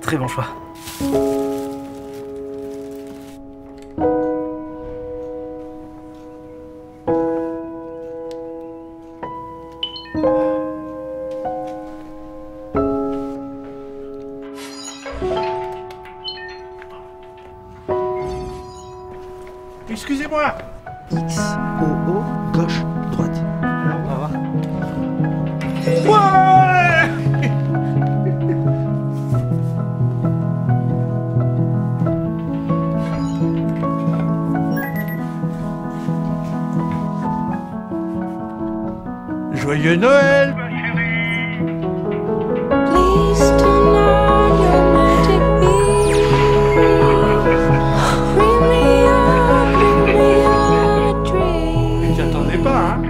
Très bon choix. Excusez-moi X, O, O, gauche, droite. On va voir. Ouais Joyeux Noël. Ma chérie. pas, hein.